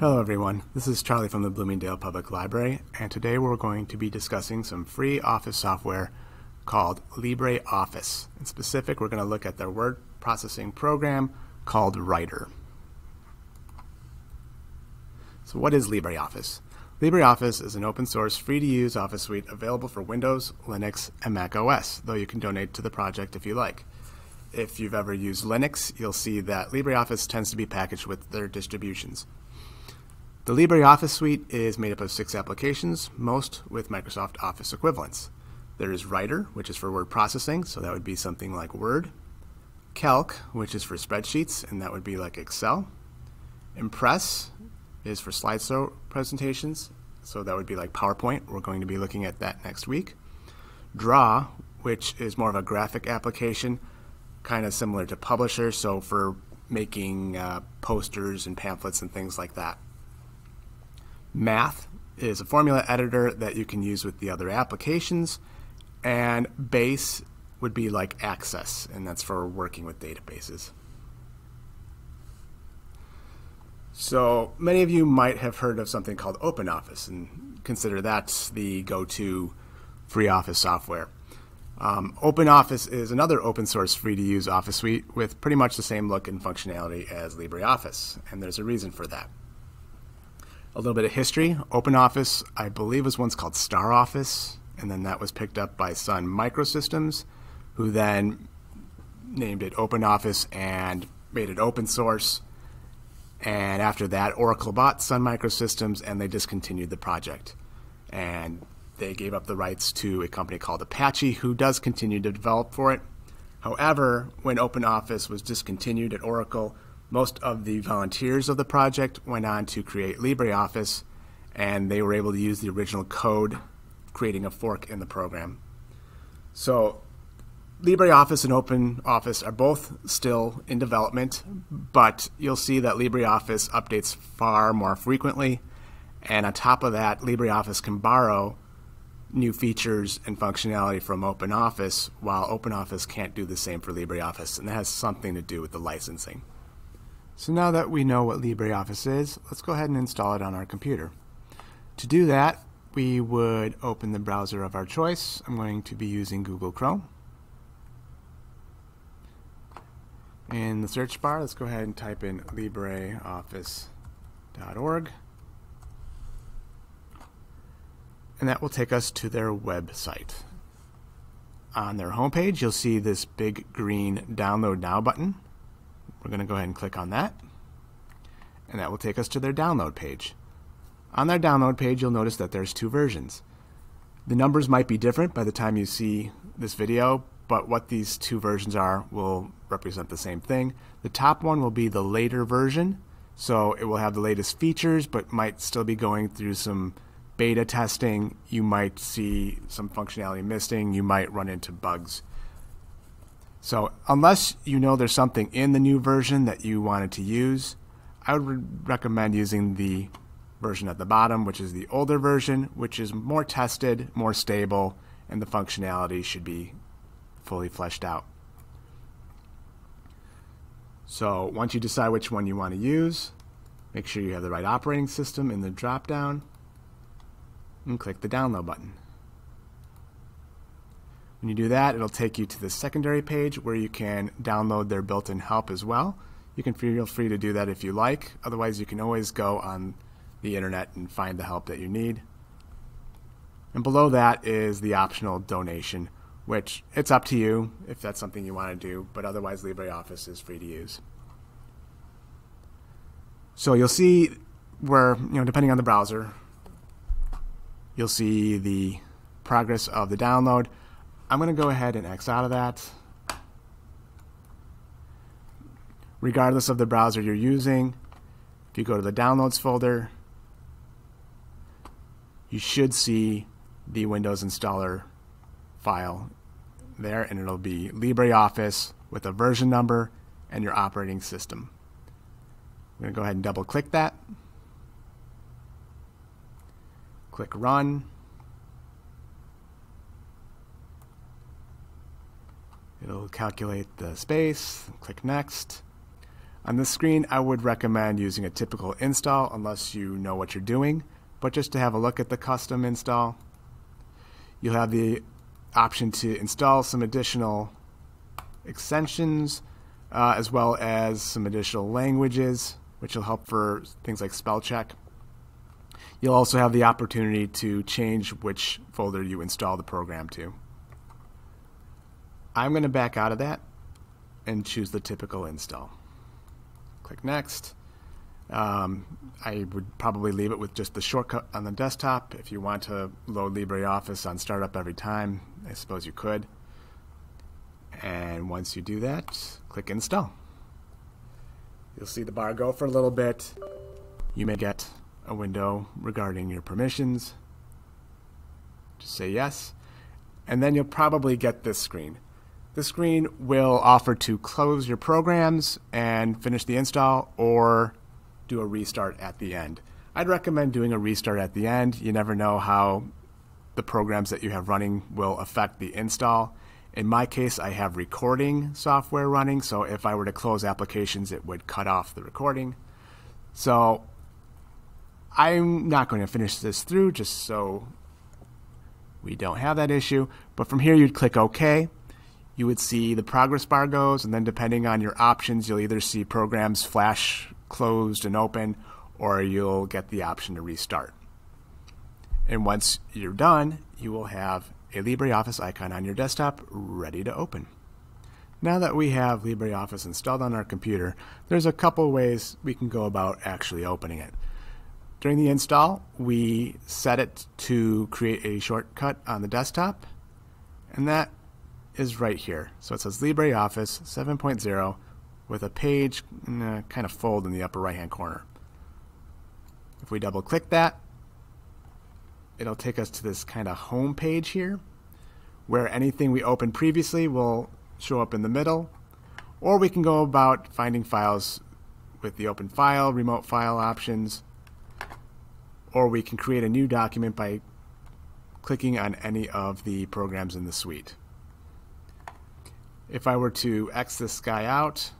Hello everyone, this is Charlie from the Bloomingdale Public Library, and today we're going to be discussing some free office software called LibreOffice. In specific, we're going to look at their word processing program called Writer. So what is LibreOffice? LibreOffice is an open source, free to use office suite available for Windows, Linux, and Mac OS, though you can donate to the project if you like. If you've ever used Linux, you'll see that LibreOffice tends to be packaged with their distributions. The LibreOffice suite is made up of six applications, most with Microsoft Office equivalents. There is Writer, which is for word processing, so that would be something like Word. Calc, which is for spreadsheets, and that would be like Excel. Impress is for slideshow presentations, so that would be like PowerPoint. We're going to be looking at that next week. Draw, which is more of a graphic application, kind of similar to Publisher, so for making uh, posters and pamphlets and things like that. Math is a formula editor that you can use with the other applications, and Base would be like Access, and that's for working with databases. So many of you might have heard of something called OpenOffice and consider that the go-to free office software. Um, OpenOffice is another open source free to use office suite with pretty much the same look and functionality as LibreOffice, and there's a reason for that a little bit of history. OpenOffice, I believe, was once called StarOffice, and then that was picked up by Sun Microsystems, who then named it OpenOffice and made it open source. And after that, Oracle bought Sun Microsystems and they discontinued the project. And they gave up the rights to a company called Apache, who does continue to develop for it. However, when OpenOffice was discontinued at Oracle, most of the volunteers of the project went on to create LibreOffice, and they were able to use the original code, creating a fork in the program. So LibreOffice and OpenOffice are both still in development, but you'll see that LibreOffice updates far more frequently. And on top of that, LibreOffice can borrow new features and functionality from OpenOffice, while OpenOffice can't do the same for LibreOffice. And that has something to do with the licensing. So now that we know what LibreOffice is, let's go ahead and install it on our computer. To do that, we would open the browser of our choice. I'm going to be using Google Chrome. In the search bar, let's go ahead and type in LibreOffice.org. And that will take us to their website. On their homepage, you'll see this big green Download Now button. We're going to go ahead and click on that. And that will take us to their download page. On their download page, you'll notice that there's two versions. The numbers might be different by the time you see this video, but what these two versions are will represent the same thing. The top one will be the later version, so it will have the latest features, but might still be going through some beta testing. You might see some functionality missing. You might run into bugs. So unless you know there's something in the new version that you wanted to use, I would recommend using the version at the bottom, which is the older version, which is more tested, more stable, and the functionality should be fully fleshed out. So once you decide which one you want to use, make sure you have the right operating system in the drop-down, and click the download button. When you do that, it'll take you to the secondary page where you can download their built-in help as well. You can feel free to do that if you like. Otherwise, you can always go on the internet and find the help that you need. And below that is the optional donation, which it's up to you if that's something you want to do, but otherwise LibreOffice is free to use. So you'll see where, you know, depending on the browser, you'll see the progress of the download. I'm going to go ahead and X out of that. Regardless of the browser you're using, if you go to the Downloads folder, you should see the Windows installer file there, and it'll be LibreOffice with a version number and your operating system. I'm going to go ahead and double click that. Click Run. It'll calculate the space, click next. On this screen, I would recommend using a typical install unless you know what you're doing, but just to have a look at the custom install, you'll have the option to install some additional extensions uh, as well as some additional languages, which will help for things like spell check. You'll also have the opportunity to change which folder you install the program to. I'm going to back out of that and choose the typical install. Click Next. Um, I would probably leave it with just the shortcut on the desktop. If you want to load LibreOffice on startup every time, I suppose you could. And once you do that, click Install. You'll see the bar go for a little bit. You may get a window regarding your permissions. Just say yes. And then you'll probably get this screen. This screen will offer to close your programs and finish the install or do a restart at the end. I'd recommend doing a restart at the end. You never know how the programs that you have running will affect the install. In my case, I have recording software running, so if I were to close applications, it would cut off the recording. So I'm not going to finish this through just so we don't have that issue. But from here, you'd click OK. You would see the progress bar goes, and then depending on your options, you'll either see programs flash closed and open, or you'll get the option to restart. And once you're done, you will have a LibreOffice icon on your desktop ready to open. Now that we have LibreOffice installed on our computer, there's a couple ways we can go about actually opening it. During the install, we set it to create a shortcut on the desktop, and that is right here. So it says LibreOffice 7.0 with a page uh, kind of fold in the upper right hand corner. If we double click that, it'll take us to this kind of home page here where anything we opened previously will show up in the middle or we can go about finding files with the open file, remote file options or we can create a new document by clicking on any of the programs in the suite. If I were to X this guy out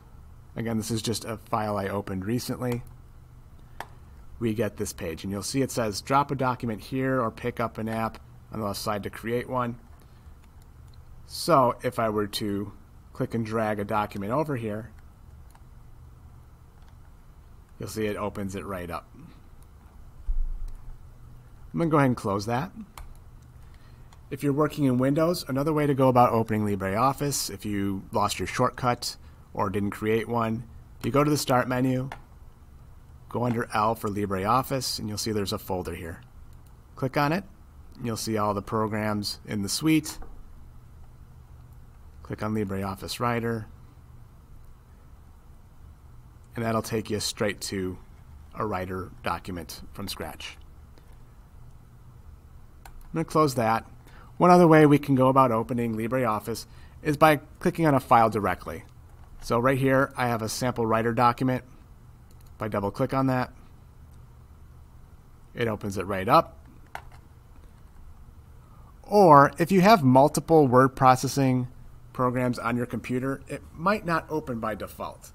Again, this is just a file I opened recently. We get this page, and you'll see it says drop a document here or pick up an app on the left side to create one. So if I were to click and drag a document over here, you'll see it opens it right up. I'm going to go ahead and close that. If you're working in Windows, another way to go about opening LibreOffice, if you lost your shortcut, or didn't create one, you go to the Start menu, go under L for LibreOffice, and you'll see there's a folder here. Click on it, you'll see all the programs in the suite. Click on LibreOffice Writer, and that'll take you straight to a writer document from scratch. I'm going to close that. One other way we can go about opening LibreOffice is by clicking on a file directly. So right here, I have a sample writer document. If I double click on that, it opens it right up. Or if you have multiple word processing programs on your computer, it might not open by default.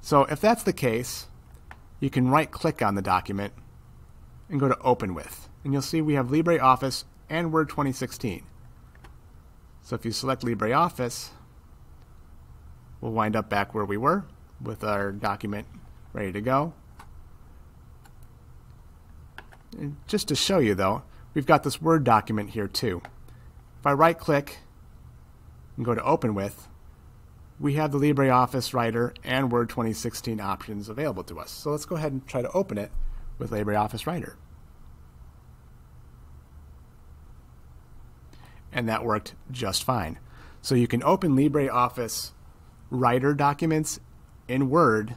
So if that's the case, you can right click on the document and go to Open With. And you'll see we have LibreOffice and Word 2016. So if you select LibreOffice, we'll wind up back where we were with our document ready to go. And just to show you though, we've got this Word document here too. If I right click and go to open with, we have the LibreOffice Writer and Word 2016 options available to us. So let's go ahead and try to open it with LibreOffice Writer. And that worked just fine. So you can open LibreOffice Writer documents in Word,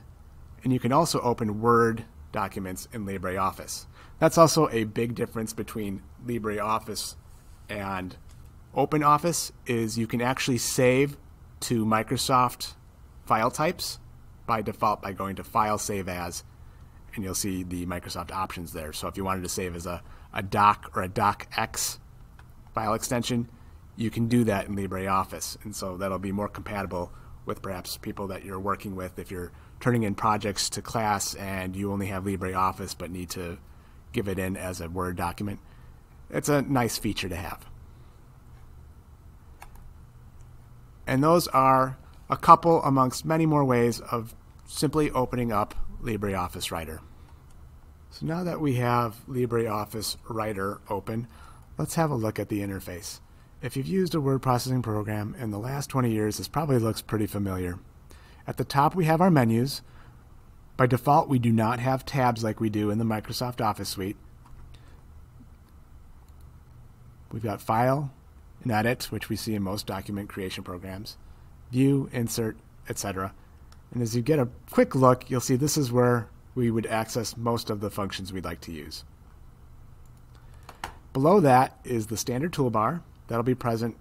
and you can also open Word documents in LibreOffice. That's also a big difference between LibreOffice and OpenOffice is you can actually save to Microsoft file types by default by going to File Save As, and you'll see the Microsoft options there. So if you wanted to save as a, a doc or a docx file extension, you can do that in LibreOffice, and so that'll be more compatible with perhaps people that you're working with if you're turning in projects to class and you only have LibreOffice but need to give it in as a Word document. It's a nice feature to have. And those are a couple amongst many more ways of simply opening up LibreOffice Writer. So now that we have LibreOffice Writer open, let's have a look at the interface. If you've used a word processing program in the last 20 years, this probably looks pretty familiar. At the top we have our menus. By default, we do not have tabs like we do in the Microsoft Office suite. We've got File and Edit, which we see in most document creation programs, View, Insert, etc. And as you get a quick look, you'll see this is where we would access most of the functions we'd like to use. Below that is the standard toolbar. That'll be present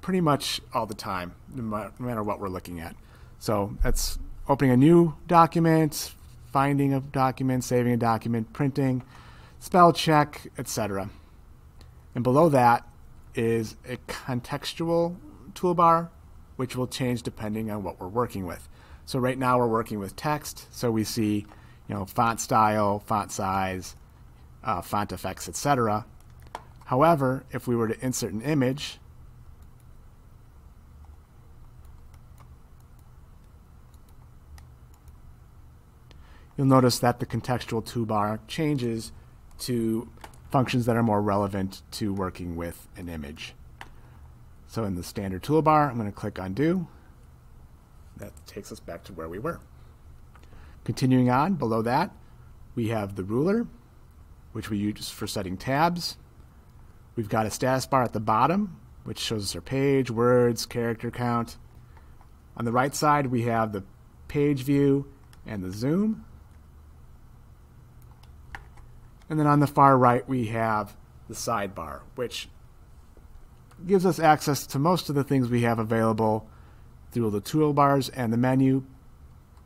pretty much all the time, no matter what we're looking at. So that's opening a new document, finding a document, saving a document, printing, spell check, etc. And below that is a contextual toolbar, which will change depending on what we're working with. So right now we're working with text, so we see, you know, font style, font size, uh, font effects, etc. However, if we were to insert an image, you'll notice that the contextual toolbar changes to functions that are more relevant to working with an image. So in the standard toolbar, I'm going to click Undo. That takes us back to where we were. Continuing on, below that, we have the ruler, which we use for setting tabs. We've got a status bar at the bottom, which shows us our page, words, character count. On the right side, we have the page view and the zoom. And then on the far right, we have the sidebar, which gives us access to most of the things we have available through the toolbars and the menu,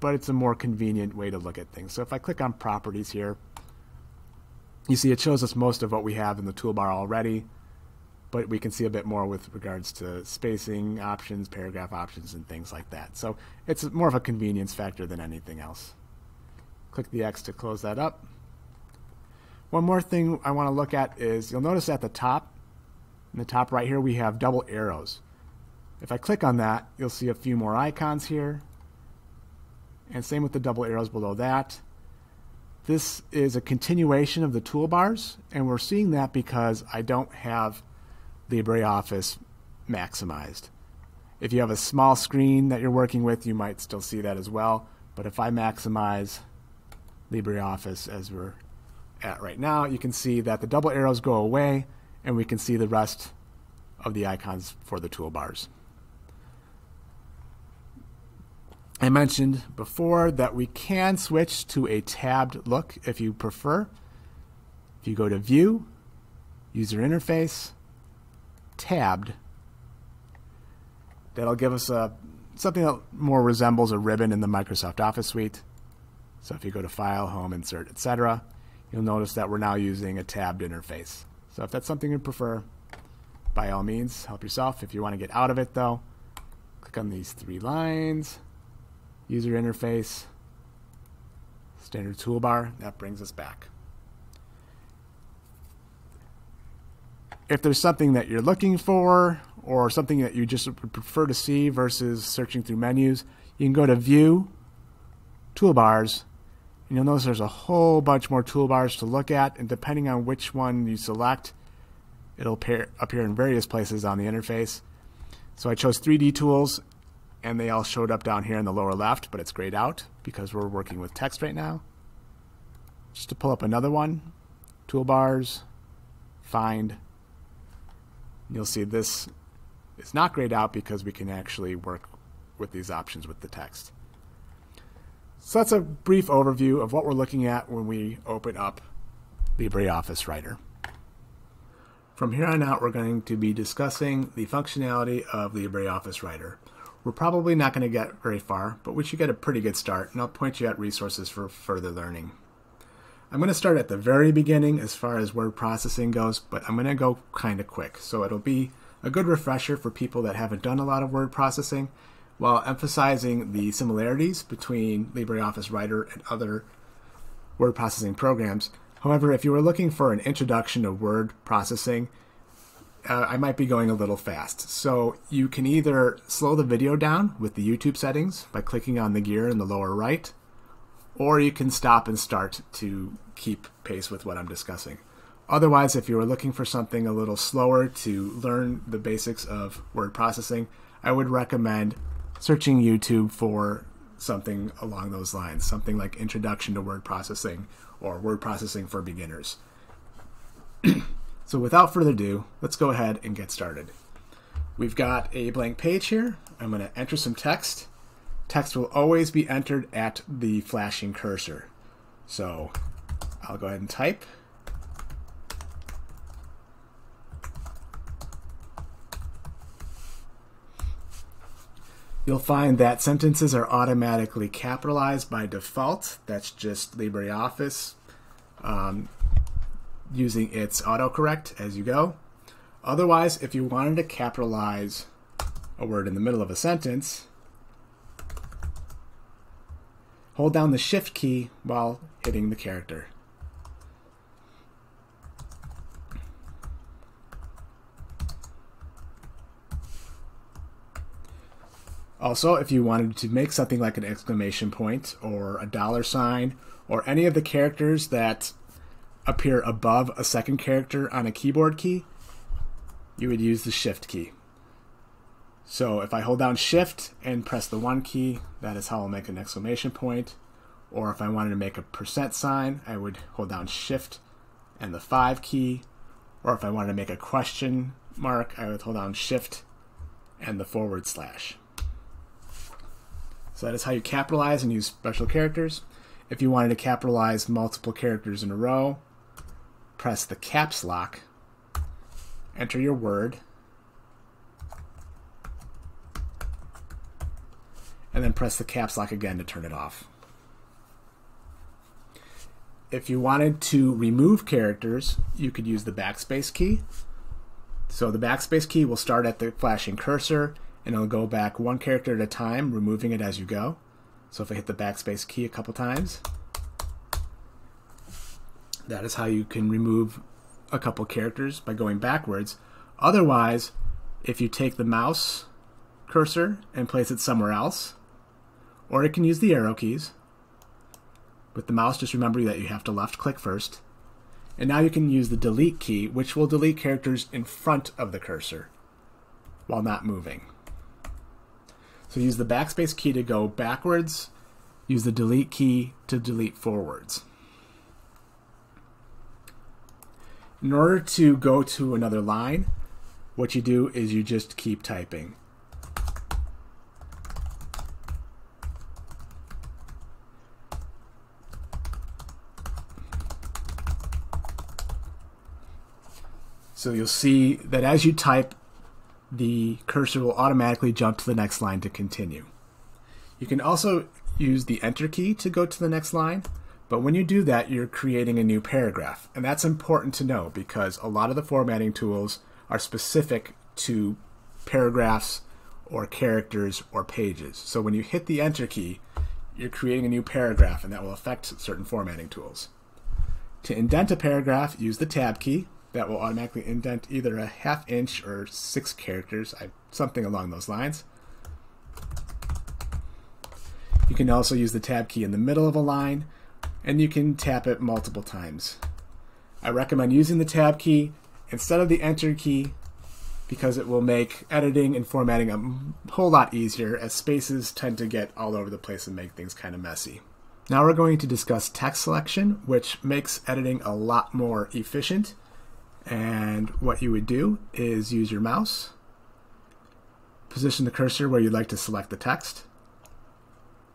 but it's a more convenient way to look at things. So if I click on properties here, you see it shows us most of what we have in the toolbar already, but we can see a bit more with regards to spacing options, paragraph options, and things like that. So it's more of a convenience factor than anything else. Click the X to close that up. One more thing I want to look at is you'll notice at the top, in the top right here, we have double arrows. If I click on that, you'll see a few more icons here. And same with the double arrows below that. This is a continuation of the toolbars, and we're seeing that because I don't have LibreOffice maximized. If you have a small screen that you're working with, you might still see that as well. But if I maximize LibreOffice as we're at right now, you can see that the double arrows go away, and we can see the rest of the icons for the toolbars. I mentioned before that we can switch to a tabbed look if you prefer. If you go to View, User Interface, Tabbed, that'll give us a, something that more resembles a ribbon in the Microsoft Office suite. So if you go to File, Home, Insert, etc., you'll notice that we're now using a tabbed interface. So if that's something you prefer, by all means, help yourself. If you want to get out of it, though, click on these three lines user interface, standard toolbar, that brings us back. If there's something that you're looking for or something that you just prefer to see versus searching through menus, you can go to View, Toolbars, and you'll notice there's a whole bunch more toolbars to look at, and depending on which one you select, it'll appear, appear in various places on the interface. So I chose 3D tools, and they all showed up down here in the lower left, but it's grayed out because we're working with text right now. Just to pull up another one, toolbars, find. You'll see this is not grayed out because we can actually work with these options with the text. So that's a brief overview of what we're looking at when we open up LibreOffice Writer. From here on out, we're going to be discussing the functionality of LibreOffice Writer. We're probably not going to get very far, but we should get a pretty good start, and I'll point you at resources for further learning. I'm going to start at the very beginning as far as word processing goes, but I'm going to go kind of quick. So it'll be a good refresher for people that haven't done a lot of word processing, while emphasizing the similarities between LibreOffice Writer and other word processing programs. However, if you were looking for an introduction to word processing, uh, I might be going a little fast. So you can either slow the video down with the YouTube settings by clicking on the gear in the lower right, or you can stop and start to keep pace with what I'm discussing. Otherwise, if you are looking for something a little slower to learn the basics of word processing, I would recommend searching YouTube for something along those lines, something like Introduction to Word Processing or Word Processing for Beginners. so without further ado, let's go ahead and get started. We've got a blank page here. I'm going to enter some text. Text will always be entered at the flashing cursor. So I'll go ahead and type. You'll find that sentences are automatically capitalized by default. That's just LibreOffice um, using its autocorrect as you go. Otherwise, if you wanted to capitalize a word in the middle of a sentence, hold down the Shift key while hitting the character. Also, if you wanted to make something like an exclamation point or a dollar sign or any of the characters that appear above a second character on a keyboard key, you would use the shift key. So if I hold down shift and press the one key, that is how I'll make an exclamation point. Or if I wanted to make a percent sign, I would hold down shift and the five key. Or if I wanted to make a question mark, I would hold down shift and the forward slash. So that is how you capitalize and use special characters. If you wanted to capitalize multiple characters in a row, press the caps lock, enter your word, and then press the caps lock again to turn it off. If you wanted to remove characters, you could use the backspace key. So the backspace key will start at the flashing cursor and it'll go back one character at a time, removing it as you go. So if I hit the backspace key a couple times, that is how you can remove a couple characters by going backwards. Otherwise, if you take the mouse cursor and place it somewhere else, or it can use the arrow keys. With the mouse, just remember that you have to left click first. And now you can use the delete key, which will delete characters in front of the cursor while not moving. So use the backspace key to go backwards, use the delete key to delete forwards. In order to go to another line, what you do is you just keep typing. So you'll see that as you type, the cursor will automatically jump to the next line to continue. You can also use the enter key to go to the next line, but when you do that, you're creating a new paragraph. And that's important to know because a lot of the formatting tools are specific to paragraphs or characters or pages. So when you hit the enter key, you're creating a new paragraph and that will affect certain formatting tools. To indent a paragraph, use the tab key that will automatically indent either a half inch or six characters, something along those lines. You can also use the tab key in the middle of a line, and you can tap it multiple times. I recommend using the tab key instead of the enter key because it will make editing and formatting a whole lot easier as spaces tend to get all over the place and make things kind of messy. Now we're going to discuss text selection, which makes editing a lot more efficient and what you would do is use your mouse, position the cursor where you'd like to select the text,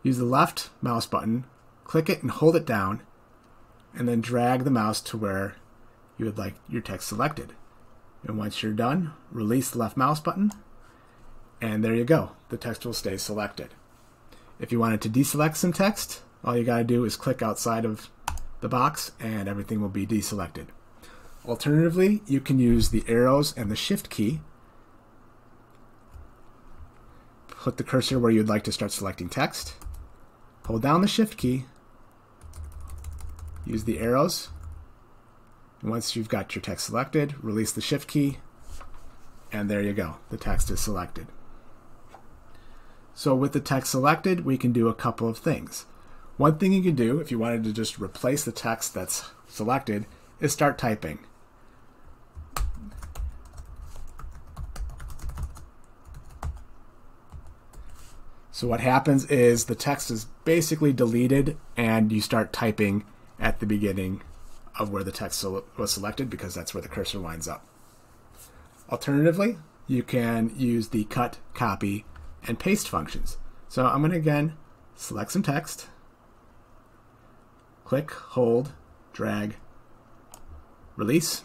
use the left mouse button, click it and hold it down, and then drag the mouse to where you would like your text selected. And once you're done, release the left mouse button, and there you go. The text will stay selected. If you wanted to deselect some text, all you got to do is click outside of the box and everything will be deselected. Alternatively, you can use the arrows and the shift key. put the cursor where you'd like to start selecting text, hold down the Shift key, use the arrows, and once you've got your text selected, release the Shift key, and there you go, the text is selected. So with the text selected, we can do a couple of things. One thing you can do if you wanted to just replace the text that's selected is start typing. So what happens is the text is basically deleted and you start typing at the beginning of where the text was selected because that's where the cursor winds up. Alternatively, you can use the cut, copy, and paste functions. So I'm going to again select some text, click, hold, drag, release,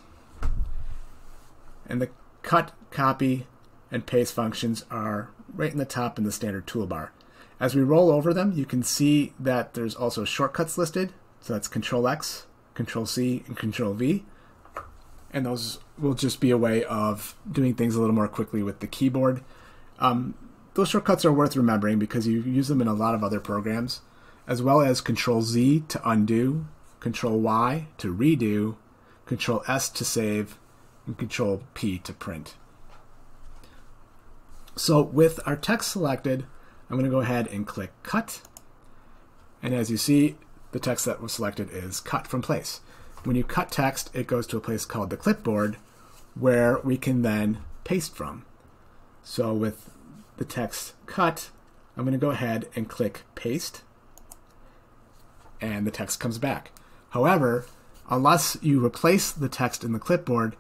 and the cut, copy, and paste functions are right in the top in the standard toolbar. As we roll over them, you can see that there's also shortcuts listed. So that's Control X, Control C, and Control V. And those will just be a way of doing things a little more quickly with the keyboard. Um, those shortcuts are worth remembering because you use them in a lot of other programs, as well as Control Z to undo, Control Y to redo, Control S to save, and Control P to print. So with our text selected, I'm going to go ahead and click Cut. And as you see, the text that was selected is cut from place. When you cut text, it goes to a place called the clipboard where we can then paste from. So with the text cut, I'm going to go ahead and click Paste, and the text comes back. However, unless you replace the text in the clipboard,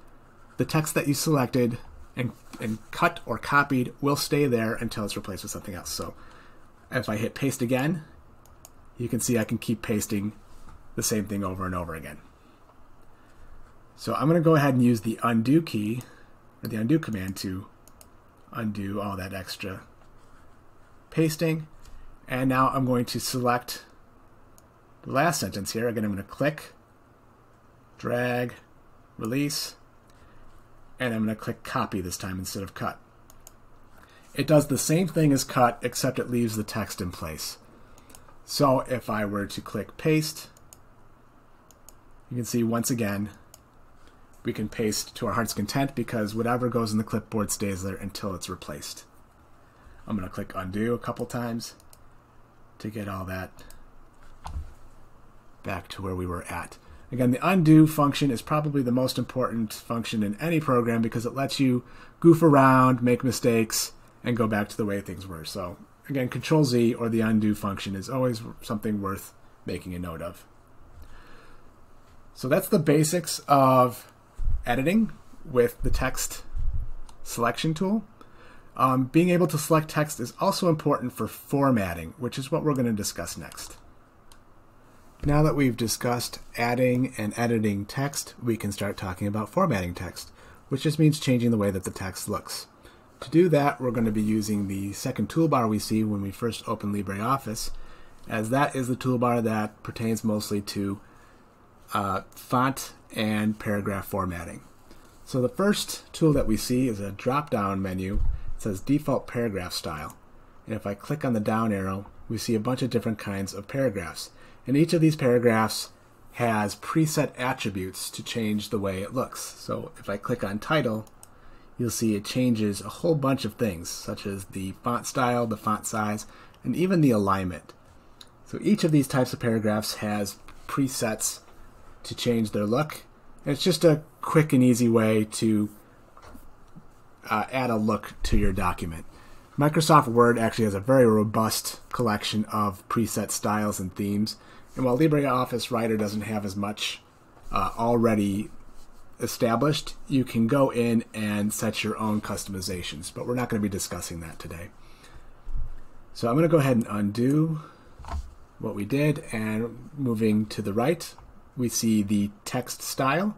the text that you selected and, and cut or copied will stay there until it's replaced with something else. So if I hit paste again, you can see I can keep pasting the same thing over and over again. So I'm going to go ahead and use the undo key, or the undo command to undo all that extra pasting. And now I'm going to select the last sentence here. Again, I'm going to click, drag, release, and I'm going to click copy this time instead of cut. It does the same thing as cut, except it leaves the text in place. So if I were to click paste, you can see once again, we can paste to our heart's content because whatever goes in the clipboard stays there until it's replaced. I'm going to click undo a couple times to get all that back to where we were at. Again, the undo function is probably the most important function in any program because it lets you goof around, make mistakes, and go back to the way things were. So again, Control Z or the undo function is always something worth making a note of. So that's the basics of editing with the text selection tool. Um, being able to select text is also important for formatting, which is what we're going to discuss next. Now that we've discussed adding and editing text, we can start talking about formatting text, which just means changing the way that the text looks. To do that, we're going to be using the second toolbar we see when we first open LibreOffice, as that is the toolbar that pertains mostly to uh, font and paragraph formatting. So the first tool that we see is a drop-down menu. It says Default Paragraph Style. And if I click on the down arrow, we see a bunch of different kinds of paragraphs. And each of these paragraphs has preset attributes to change the way it looks. So if I click on title, you'll see it changes a whole bunch of things, such as the font style, the font size, and even the alignment. So each of these types of paragraphs has presets to change their look. And it's just a quick and easy way to uh, add a look to your document. Microsoft Word actually has a very robust collection of preset styles and themes. And while LibreOffice Writer doesn't have as much uh, already established, you can go in and set your own customizations, but we're not going to be discussing that today. So I'm going to go ahead and undo what we did, and moving to the right, we see the text style.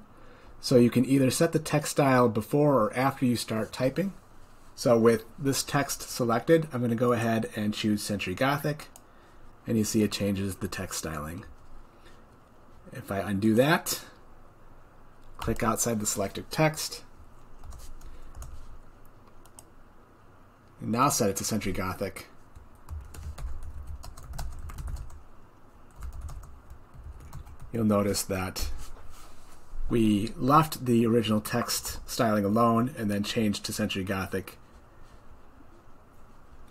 So you can either set the text style before or after you start typing. So with this text selected, I'm going to go ahead and choose Century Gothic, and you see it changes the text styling. If I undo that, click outside the selected text, and now set it to Century Gothic. You'll notice that we left the original text styling alone and then changed to Century Gothic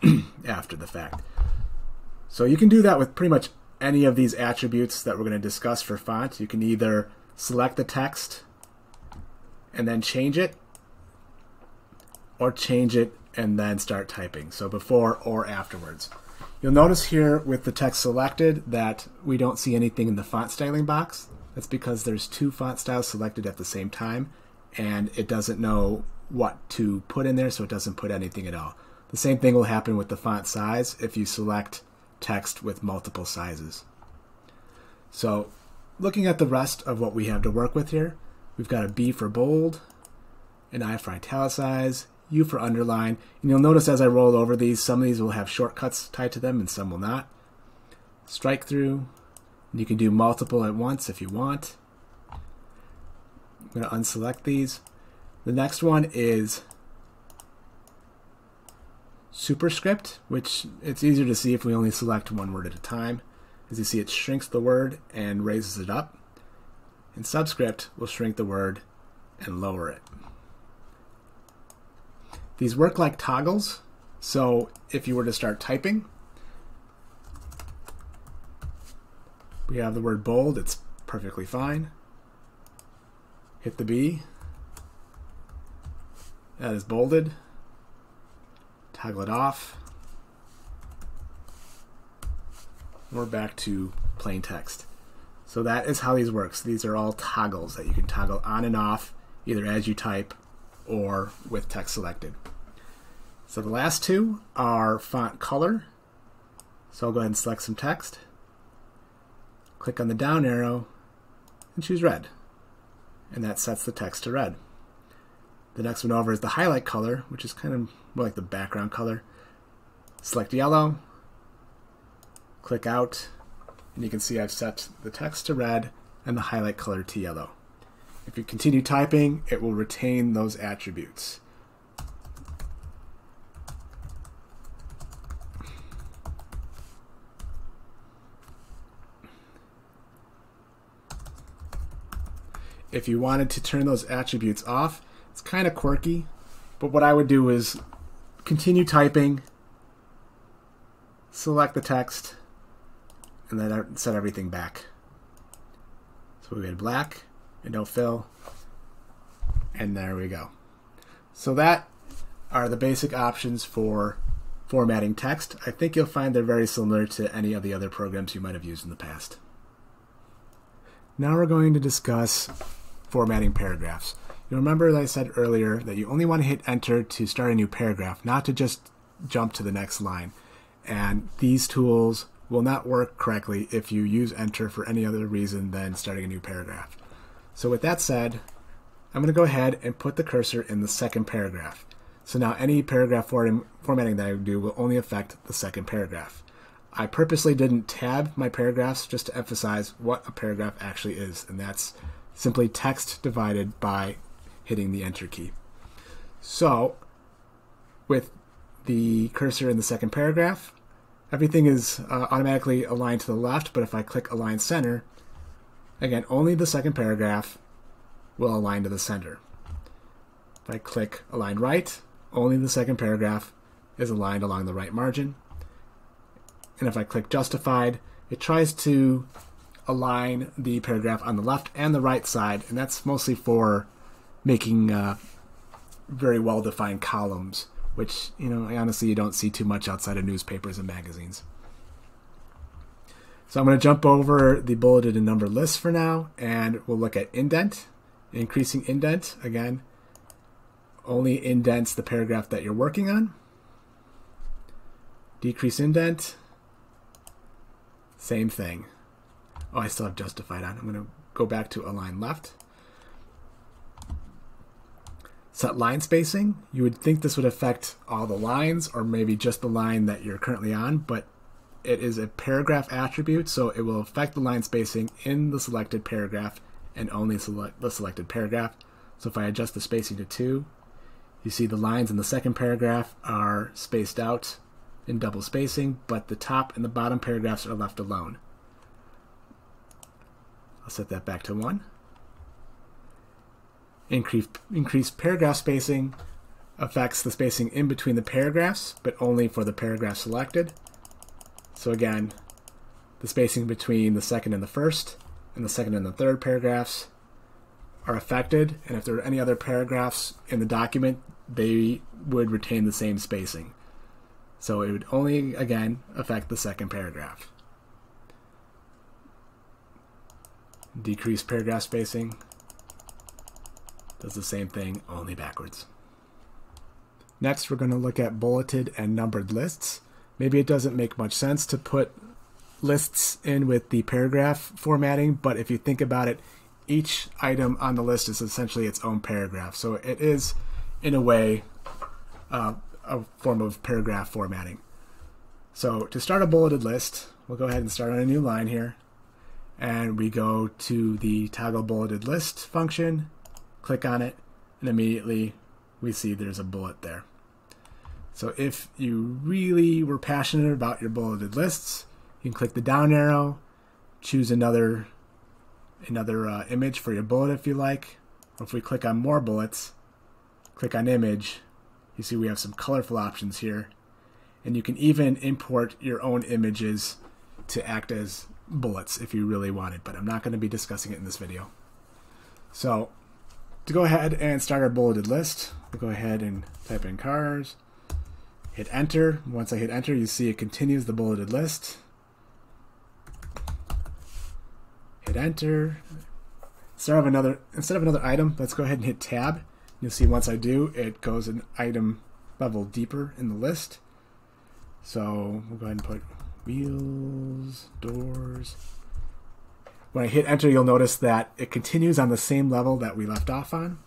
after the fact. So you can do that with pretty much any of these attributes that we're going to discuss for font. You can either select the text and then change it, or change it and then start typing. So before or afterwards. You'll notice here with the text selected that we don't see anything in the font styling box. That's because there's two font styles selected at the same time and it doesn't know what to put in there so it doesn't put anything at all. The same thing will happen with the font size if you select text with multiple sizes. So looking at the rest of what we have to work with here, we've got a B for bold, an I for italicize, U for underline, and you'll notice as I roll over these, some of these will have shortcuts tied to them and some will not. Strike through, you can do multiple at once if you want. I'm going to unselect these. The next one is superscript, which it's easier to see if we only select one word at a time. As you see, it shrinks the word and raises it up. And subscript will shrink the word and lower it. These work like toggles, so if you were to start typing, we have the word bold, it's perfectly fine. Hit the B, that is bolded. Toggle it off. We're back to plain text. So that is how these work. So these are all toggles that you can toggle on and off either as you type or with text selected. So the last two are font color. So I'll go ahead and select some text. Click on the down arrow and choose red. And that sets the text to red. The next one over is the highlight color, which is kind of more like the background color. Select yellow, click out, and you can see I've set the text to red and the highlight color to yellow. If you continue typing, it will retain those attributes. If you wanted to turn those attributes off, it's kind of quirky, but what I would do is continue typing, select the text, and then set everything back. So we had black and no fill, and there we go. So that are the basic options for formatting text. I think you'll find they're very similar to any of the other programs you might have used in the past. Now we're going to discuss formatting paragraphs. You remember that I said earlier that you only want to hit enter to start a new paragraph, not to just jump to the next line. And these tools will not work correctly if you use enter for any other reason than starting a new paragraph. So with that said, I'm going to go ahead and put the cursor in the second paragraph. So now any paragraph formatting that I do will only affect the second paragraph. I purposely didn't tab my paragraphs just to emphasize what a paragraph actually is, and that's simply text divided by hitting the enter key. So with the cursor in the second paragraph, everything is uh, automatically aligned to the left, but if I click align center, again, only the second paragraph will align to the center. If I click align right, only the second paragraph is aligned along the right margin. And if I click justified, it tries to align the paragraph on the left and the right side, and that's mostly for making uh, very well defined columns, which, you know, honestly, you don't see too much outside of newspapers and magazines. So I'm going to jump over the bulleted and numbered list for now, and we'll look at indent. Increasing indent, again, only indents the paragraph that you're working on. Decrease indent, same thing. Oh, I still have justified on. I'm going to go back to align left. Set line spacing. You would think this would affect all the lines or maybe just the line that you're currently on, but it is a paragraph attribute, so it will affect the line spacing in the selected paragraph and only select the selected paragraph. So if I adjust the spacing to 2, You see the lines in the second paragraph are spaced out in double spacing, but the top and the bottom paragraphs are left alone. I'll set that back to 1. Increase, increased paragraph spacing affects the spacing in between the paragraphs, but only for the paragraph selected. So again, the spacing between the second and the first, and the second and the third paragraphs are affected, and if there are any other paragraphs in the document, they would retain the same spacing. So it would only, again, affect the second paragraph. Decrease paragraph spacing does the same thing, only backwards. Next, we're going to look at bulleted and numbered lists. Maybe it doesn't make much sense to put lists in with the paragraph formatting, but if you think about it, each item on the list is essentially its own paragraph. So it is, in a way, uh, a form of paragraph formatting. So to start a bulleted list, we'll go ahead and start on a new line here. And we go to the toggle bulleted list function, click on it, and immediately we see there's a bullet there. So if you really were passionate about your bulleted lists, you can click the down arrow, choose another another uh, image for your bullet if you like. Or if we click on more bullets, click on image, you see we have some colorful options here. And you can even import your own images to act as bullets if you really wanted, but I'm not going to be discussing it in this video. So to go ahead and start our bulleted list, we'll go ahead and type in cars, hit enter. Once I hit enter, you see it continues the bulleted list. Hit enter. Instead of another instead of another item, let's go ahead and hit tab. You'll see once I do, it goes an item level deeper in the list. So we'll go ahead and put wheels, doors. When I hit enter, you'll notice that it continues on the same level that we left off on.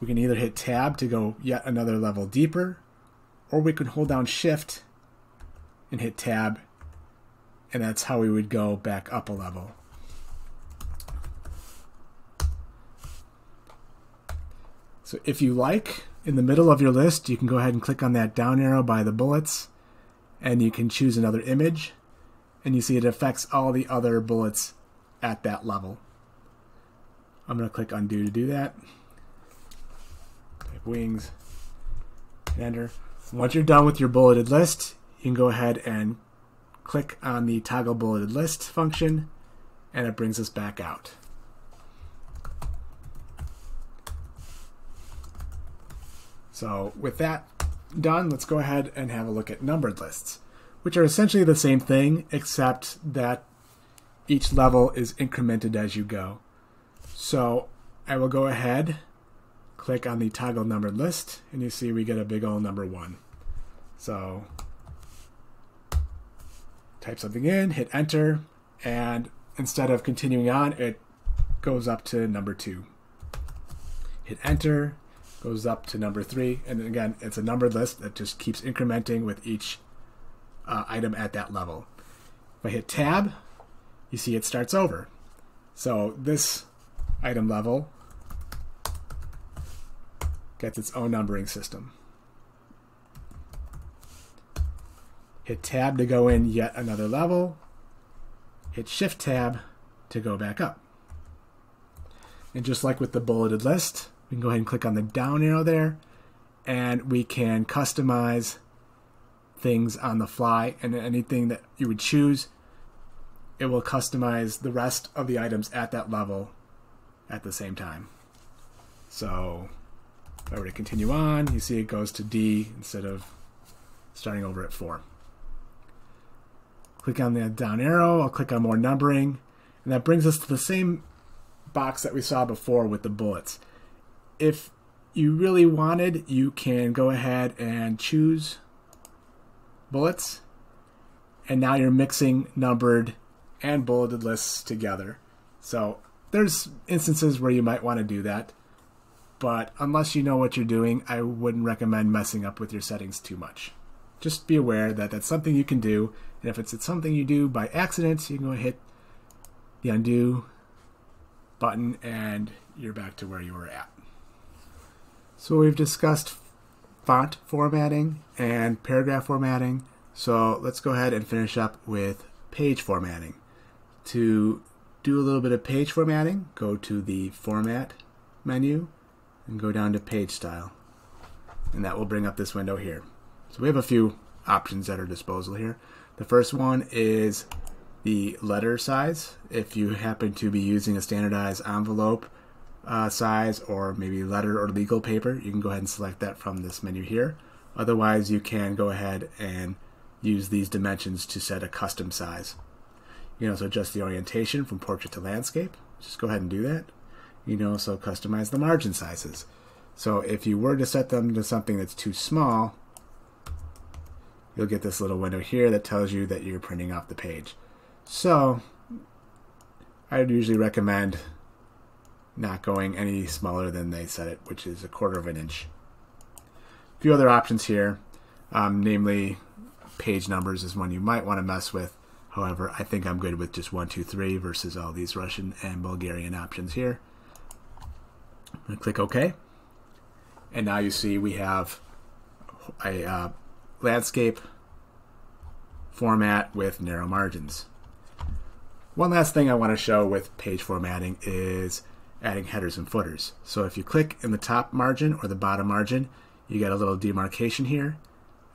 We can either hit tab to go yet another level deeper, or we can hold down shift and hit tab, and that's how we would go back up a level. So if you like, in the middle of your list, you can go ahead and click on that down arrow by the bullets, and you can choose another image, and you see it affects all the other bullets at that level. I'm going to click undo to do that. Type wings, enter. Once you're done with your bulleted list, you can go ahead and click on the toggle bulleted list function, and it brings us back out. So with that done, let's go ahead and have a look at numbered lists, which are essentially the same thing, except that each level is incremented as you go. So I will go ahead, click on the toggle numbered list, and you see we get a big old number one. So type something in, hit enter, and instead of continuing on, it goes up to number two. Hit enter, goes up to number three. And again, it's a numbered list that just keeps incrementing with each uh, item at that level. If I hit tab, you see it starts over. So this item level gets its own numbering system. Hit tab to go in yet another level. Hit shift tab to go back up. And just like with the bulleted list, we can go ahead and click on the down arrow there and we can customize things on the fly and anything that you would choose it will customize the rest of the items at that level at the same time. So if I were to continue on you see it goes to D instead of starting over at 4 click on the down arrow I'll click on more numbering and that brings us to the same box that we saw before with the bullets. If you really wanted, you can go ahead and choose bullets. And now you're mixing numbered and bulleted lists together. So there's instances where you might want to do that. But unless you know what you're doing, I wouldn't recommend messing up with your settings too much. Just be aware that that's something you can do. And if it's something you do by accident, you can go hit the undo button and you're back to where you were at. So we've discussed font formatting and paragraph formatting. So let's go ahead and finish up with page formatting. To do a little bit of page formatting, go to the Format menu and go down to Page Style. And that will bring up this window here. So we have a few options at our disposal here. The first one is the letter size. If you happen to be using a standardized envelope uh, size or maybe letter or legal paper, you can go ahead and select that from this menu here. Otherwise, you can go ahead and use these dimensions to set a custom size. You can also adjust the orientation from portrait to landscape. Just go ahead and do that. You can also customize the margin sizes. So if you were to set them to something that's too small, you'll get this little window here that tells you that you're printing off the page. So I'd usually recommend not going any smaller than they set it, which is a quarter of an inch. A few other options here, um, namely page numbers is one you might want to mess with. However, I think I'm good with just 1, 2, 3 versus all these Russian and Bulgarian options here. Click OK. And now you see we have a uh, landscape format with narrow margins. One last thing I want to show with page formatting is adding headers and footers. So if you click in the top margin or the bottom margin, you get a little demarcation here.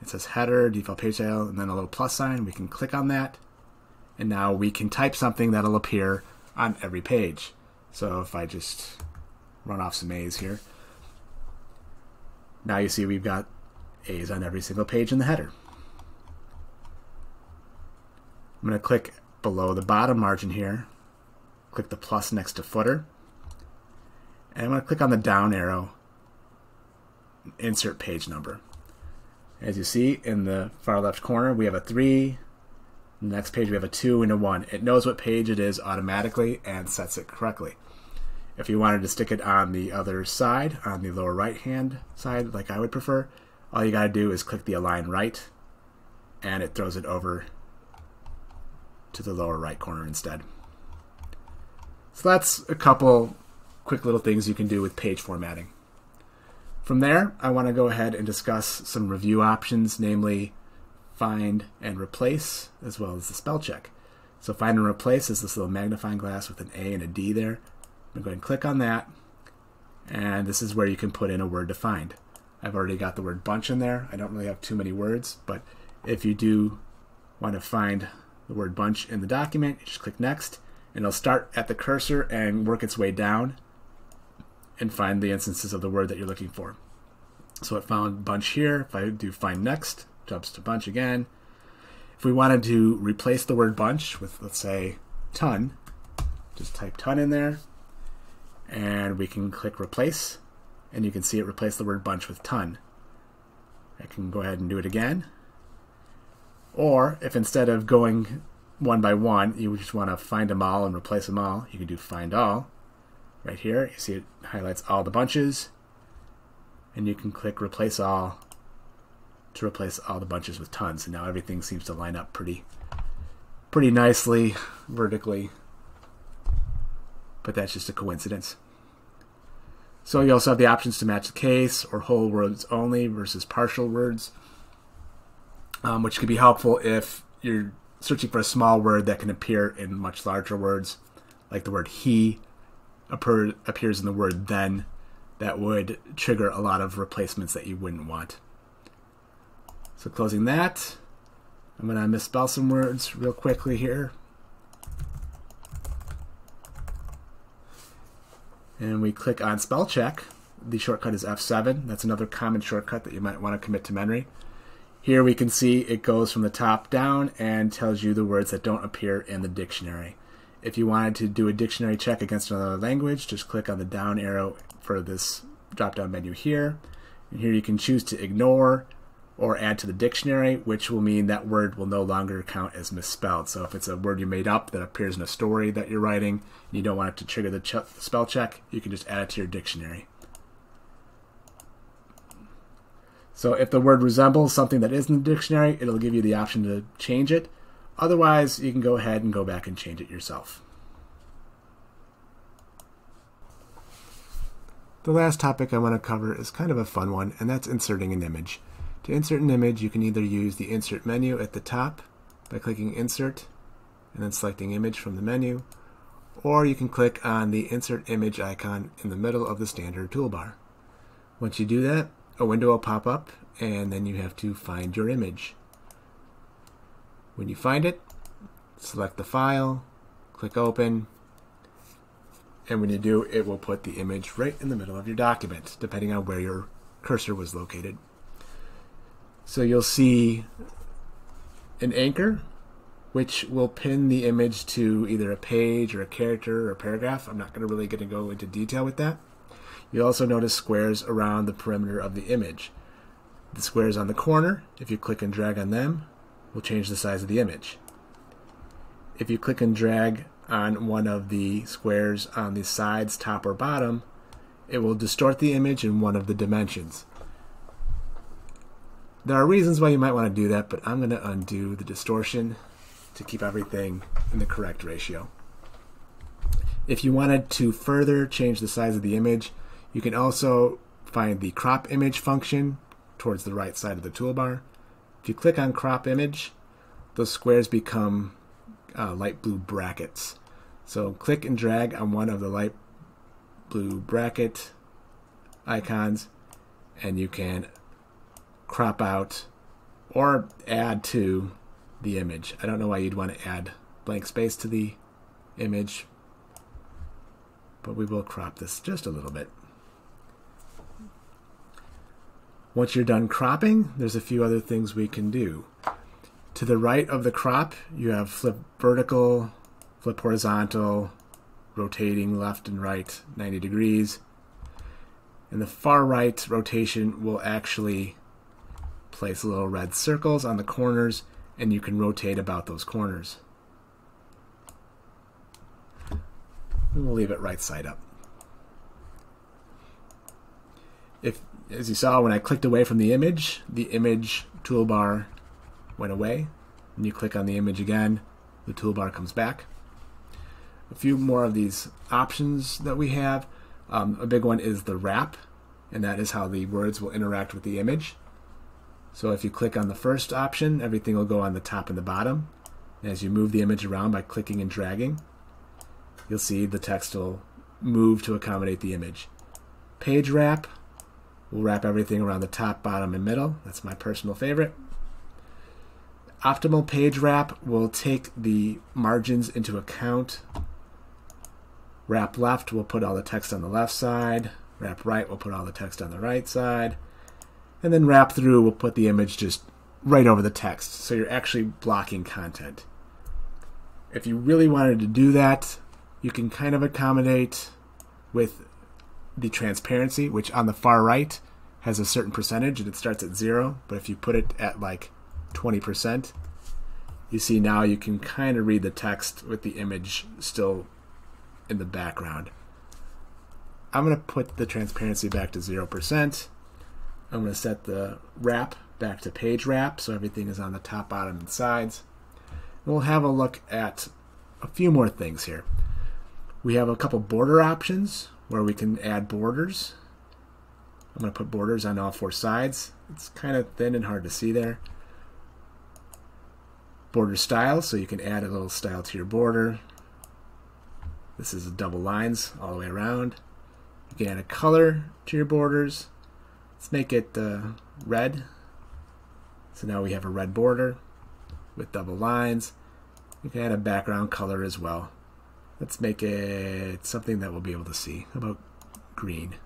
It says header, default page style, and then a little plus sign. We can click on that, and now we can type something that'll appear on every page. So if I just run off some A's here, now you see we've got A's on every single page in the header. I'm going to click below the bottom margin here, click the plus next to footer, and I'm going to click on the down arrow, insert page number. As you see in the far left corner, we have a 3. The next page we have a 2 and a 1. It knows what page it is automatically and sets it correctly. If you wanted to stick it on the other side, on the lower right hand side, like I would prefer, all you got to do is click the align right and it throws it over to the lower right corner instead. So that's a couple quick little things you can do with page formatting. From there, I want to go ahead and discuss some review options, namely find and replace, as well as the spell check. So find and replace is this little magnifying glass with an A and a D there. I'm going to go ahead and click on that, and this is where you can put in a word to find. I've already got the word bunch in there. I don't really have too many words, but if you do want to find the word bunch in the document, just click next, and it'll start at the cursor and work its way down and find the instances of the word that you're looking for. So it found bunch here. If I do find next, jumps to bunch again. If we wanted to replace the word bunch with, let's say, ton, just type ton in there, and we can click replace, and you can see it replace the word bunch with ton. I can go ahead and do it again. Or if instead of going one by one, you just want to find them all and replace them all, you can do find all right here. You see it highlights all the bunches. And you can click replace all to replace all the bunches with tons. And now everything seems to line up pretty pretty nicely vertically. But that's just a coincidence. So you also have the options to match the case or whole words only versus partial words, um, which could be helpful if you're searching for a small word that can appear in much larger words, like the word he appear, appears in the word then that would trigger a lot of replacements that you wouldn't want. So closing that, I'm going to misspell some words real quickly here. And we click on spell check. The shortcut is F7. That's another common shortcut that you might want to commit to memory. Here we can see it goes from the top down and tells you the words that don't appear in the dictionary. If you wanted to do a dictionary check against another language, just click on the down arrow for this drop down menu here. And here you can choose to ignore or add to the dictionary, which will mean that word will no longer count as misspelled. So if it's a word you made up that appears in a story that you're writing, and you don't want it to trigger the ch spell check, you can just add it to your dictionary. So if the word resembles something that is in the dictionary, it'll give you the option to change it. Otherwise, you can go ahead and go back and change it yourself. The last topic I want to cover is kind of a fun one, and that's inserting an image. To insert an image, you can either use the Insert menu at the top by clicking Insert and then selecting Image from the menu, or you can click on the Insert Image icon in the middle of the standard toolbar. Once you do that, a window will pop up, and then you have to find your image. When you find it, select the file, click Open, and when you do, it will put the image right in the middle of your document, depending on where your cursor was located. So you'll see an anchor, which will pin the image to either a page or a character or a paragraph. I'm not going to really get to go into detail with that. You'll also notice squares around the perimeter of the image. The squares on the corner, if you click and drag on them, will change the size of the image. If you click and drag on one of the squares on the sides, top or bottom, it will distort the image in one of the dimensions. There are reasons why you might want to do that, but I'm going to undo the distortion to keep everything in the correct ratio. If you wanted to further change the size of the image, you can also find the crop image function towards the right side of the toolbar. If you click on crop image, those squares become uh, light blue brackets. So click and drag on one of the light blue bracket icons and you can crop out or add to the image. I don't know why you'd want to add blank space to the image, but we will crop this just a little bit. Once you're done cropping, there's a few other things we can do. To the right of the crop, you have flip vertical, flip horizontal, rotating left and right 90 degrees. And the far right rotation will actually place little red circles on the corners and you can rotate about those corners. And we'll leave it right side up. If, as you saw when I clicked away from the image, the image toolbar went away. And you click on the image again, the toolbar comes back. A few more of these options that we have. Um, a big one is the wrap, and that is how the words will interact with the image. So if you click on the first option, everything will go on the top and the bottom. And as you move the image around by clicking and dragging, you'll see the text will move to accommodate the image. Page wrap will wrap everything around the top, bottom, and middle. That's my personal favorite. Optimal page wrap will take the margins into account. Wrap left will put all the text on the left side. Wrap right will put all the text on the right side. And then wrap through will put the image just right over the text. So you're actually blocking content. If you really wanted to do that, you can kind of accommodate with the transparency, which on the far right has a certain percentage and it starts at zero. But if you put it at like 20%, you see now you can kind of read the text with the image still in the background. I'm going to put the transparency back to 0%. I'm going to set the wrap back to page wrap so everything is on the top, bottom, and sides. And we'll have a look at a few more things here. We have a couple border options where we can add borders. I'm going to put borders on all four sides. It's kind of thin and hard to see there. Border style, so you can add a little style to your border. This is double lines all the way around. You can add a color to your borders. Let's make it uh, red. So now we have a red border with double lines. You can add a background color as well. Let's make it something that we'll be able to see. How about green?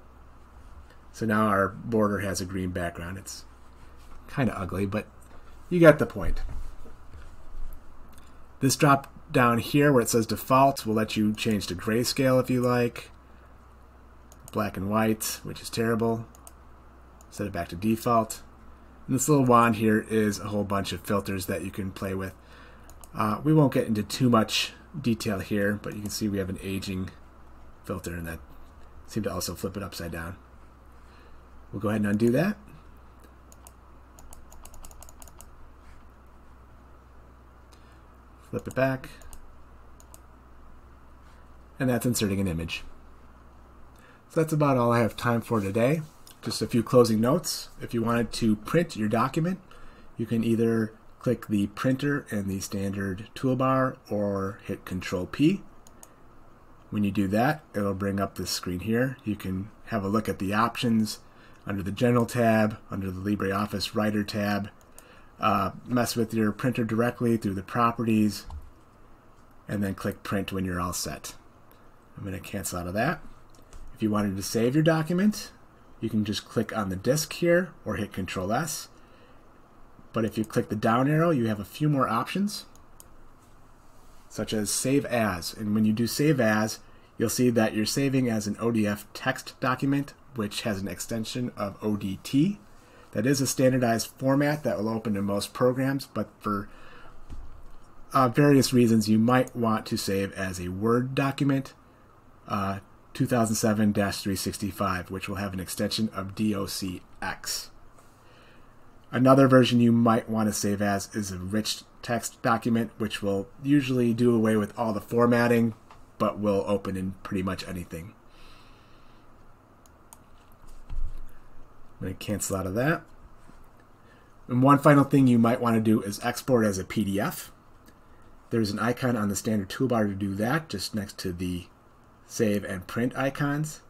So now our border has a green background. It's kind of ugly, but you got the point. This drop down here where it says default will let you change to grayscale if you like. Black and white, which is terrible set it back to default. And this little wand here is a whole bunch of filters that you can play with. Uh, we won't get into too much detail here, but you can see we have an aging filter and that seemed to also flip it upside down. We'll go ahead and undo that. Flip it back. And that's inserting an image. So that's about all I have time for today. Just a few closing notes. If you wanted to print your document, you can either click the printer in the standard toolbar or hit Control P. When you do that, it'll bring up this screen here. You can have a look at the options under the General tab, under the LibreOffice Writer tab, uh, mess with your printer directly through the properties, and then click Print when you're all set. I'm going to cancel out of that. If you wanted to save your document, you can just click on the disk here or hit Control S. But if you click the down arrow, you have a few more options, such as Save As. And when you do Save As, you'll see that you're saving as an ODF text document, which has an extension of ODT. That is a standardized format that will open in most programs, but for uh, various reasons, you might want to save as a Word document. Uh, 2007-365, which will have an extension of DOCX. Another version you might want to save as is a rich text document, which will usually do away with all the formatting, but will open in pretty much anything. I'm going to cancel out of that. And one final thing you might want to do is export as a PDF. There's an icon on the standard toolbar to do that, just next to the save and print icons.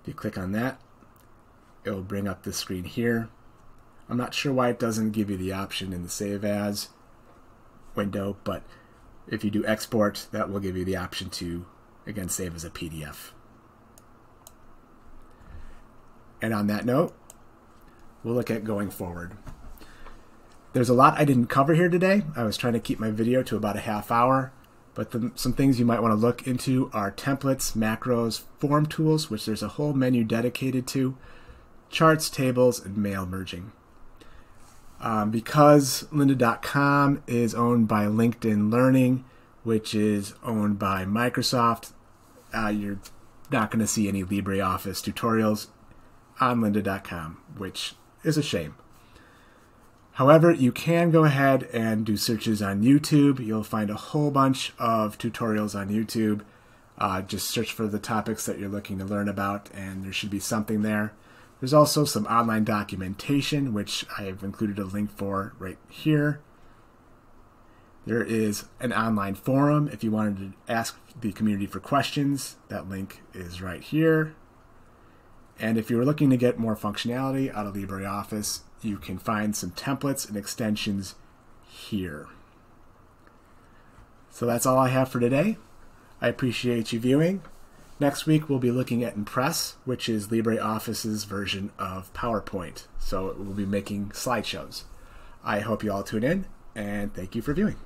If you click on that, it will bring up the screen here. I'm not sure why it doesn't give you the option in the save as window, but if you do export, that will give you the option to, again, save as a PDF. And on that note, we'll look at going forward. There's a lot I didn't cover here today. I was trying to keep my video to about a half hour. But the, some things you might want to look into are templates, macros, form tools, which there's a whole menu dedicated to, charts, tables, and mail merging. Um, because lynda.com is owned by LinkedIn Learning, which is owned by Microsoft, uh, you're not going to see any LibreOffice tutorials on lynda.com, which is a shame. However, you can go ahead and do searches on YouTube. You'll find a whole bunch of tutorials on YouTube. Uh, just search for the topics that you're looking to learn about, and there should be something there. There's also some online documentation, which I have included a link for right here. There is an online forum if you wanted to ask the community for questions. That link is right here. And if you're looking to get more functionality out of LibreOffice, you can find some templates and extensions here. So that's all I have for today. I appreciate you viewing. Next week we'll be looking at Impress, which is LibreOffice's version of PowerPoint. So we'll be making slideshows. I hope you all tune in, and thank you for viewing.